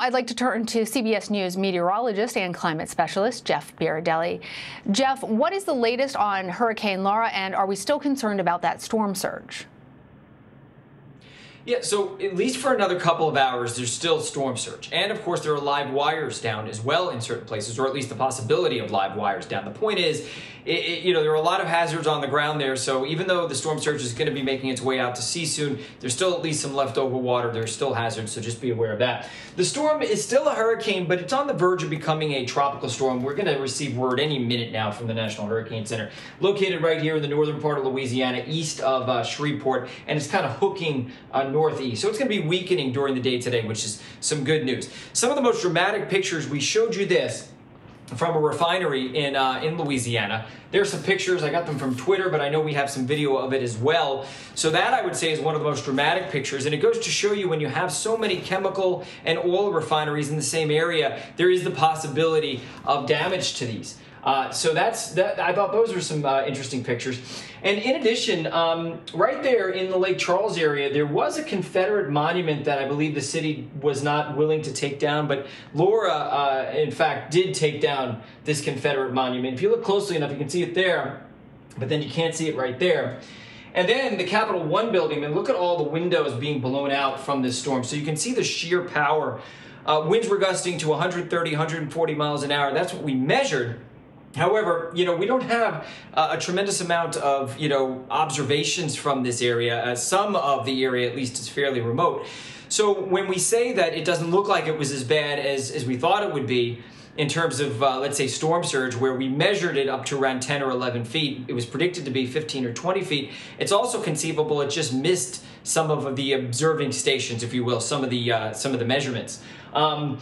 I'd like to turn to CBS News meteorologist and climate specialist Jeff Berardelli. Jeff, what is the latest on Hurricane Laura, and are we still concerned about that storm surge? Yeah, so at least for another couple of hours, there's still storm surge. And of course, there are live wires down as well in certain places, or at least the possibility of live wires down. The point is, it, it, you know, there are a lot of hazards on the ground there. So even though the storm surge is going to be making its way out to sea soon, there's still at least some leftover water. There's still hazards, so just be aware of that. The storm is still a hurricane, but it's on the verge of becoming a tropical storm. We're going to receive word any minute now from the National Hurricane Center, located right here in the northern part of Louisiana, east of uh, Shreveport, and it's kind of hooking uh, northeast. So it's going to be weakening during the day today, which is some good news. Some of the most dramatic pictures, we showed you this from a refinery in uh, in Louisiana. There's some pictures. I got them from Twitter, but I know we have some video of it as well. So that I would say is one of the most dramatic pictures, and it goes to show you when you have so many chemical and oil refineries in the same area, there is the possibility of damage to these. Uh, so that's that. I thought those were some uh, interesting pictures. And in addition, um, right there in the Lake Charles area, there was a Confederate monument that I believe the city was not willing to take down, but Laura, uh, in fact, did take down this Confederate monument. If you look closely enough, you can see it there, but then you can't see it right there. And then the Capital One building, and look at all the windows being blown out from this storm. So you can see the sheer power. Uh, winds were gusting to 130, 140 miles an hour. That's what we measured. However, you know, we don't have uh, a tremendous amount of, you know, observations from this area. Uh, some of the area, at least, is fairly remote. So when we say that it doesn't look like it was as bad as, as we thought it would be, in terms of, uh, let's say, storm surge, where we measured it up to around 10 or 11 feet. It was predicted to be 15 or 20 feet. It's also conceivable it just missed some of the observing stations, if you will, some of the uh, some of the measurements. Um,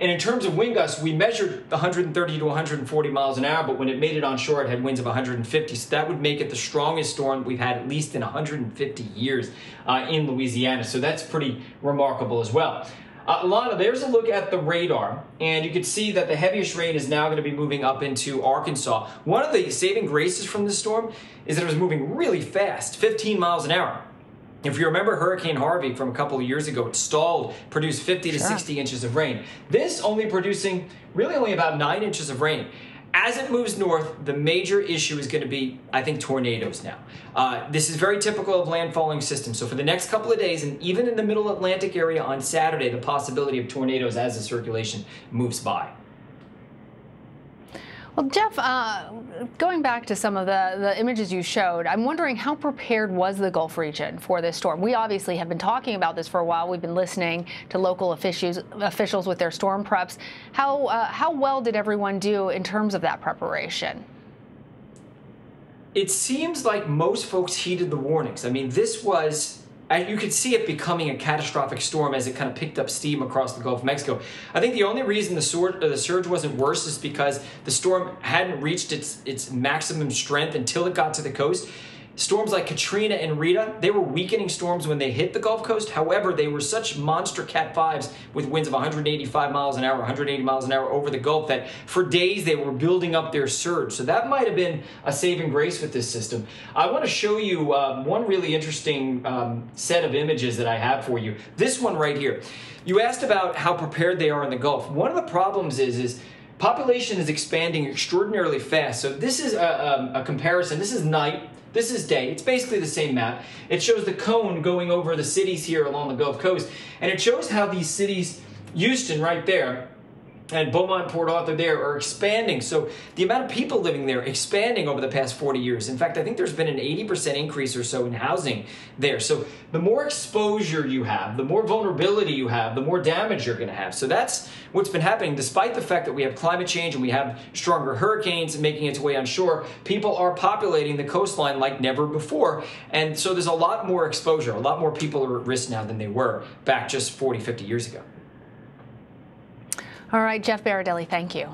and in terms of wind gusts, we measured 130 to 140 miles an hour, but when it made it on shore, it had winds of 150. So that would make it the strongest storm we've had at least in 150 years uh, in Louisiana. So that's pretty remarkable as well. Uh, Lana, there's a look at the radar, and you can see that the heaviest rain is now going to be moving up into Arkansas. One of the saving graces from this storm is that it was moving really fast, 15 miles an hour. If you remember Hurricane Harvey from a couple of years ago, it stalled, produced 50 to 60 inches of rain. This only producing really only about 9 inches of rain. As it moves north, the major issue is going to be, I think, tornadoes now. Uh, this is very typical of landfalling systems. So for the next couple of days, and even in the middle Atlantic area on Saturday, the possibility of tornadoes as the circulation moves by. Well, Jeff, uh, going back to some of the, the images you showed, I'm wondering how prepared was the Gulf region for this storm? We obviously have been talking about this for a while. We've been listening to local officials, officials with their storm preps. How, uh, how well did everyone do in terms of that preparation? It seems like most folks heeded the warnings. I mean, this was you could see it becoming a catastrophic storm as it kind of picked up steam across the Gulf of Mexico. I think the only reason the, sword, uh, the surge wasn't worse is because the storm hadn't reached its, its maximum strength until it got to the coast. Storms like Katrina and Rita, they were weakening storms when they hit the Gulf Coast. However, they were such monster Cat 5s with winds of 185 miles an hour, 180 miles an hour over the Gulf that for days they were building up their surge. So that might have been a saving grace with this system. I want to show you um, one really interesting um, set of images that I have for you. This one right here. You asked about how prepared they are in the Gulf. One of the problems is, is population is expanding extraordinarily fast. So this is a, a, um, a comparison. This is night. This is day. It's basically the same map. It shows the cone going over the cities here along the Gulf Coast, and it shows how these cities, Houston right there, and Beaumont, Port Arthur there are expanding. So the amount of people living there expanding over the past 40 years. In fact, I think there's been an 80% increase or so in housing there. So the more exposure you have, the more vulnerability you have, the more damage you're going to have. So that's what's been happening despite the fact that we have climate change and we have stronger hurricanes making its way on shore. People are populating the coastline like never before. And so there's a lot more exposure. A lot more people are at risk now than they were back just 40, 50 years ago. All right, Jeff Berardelli, thank you.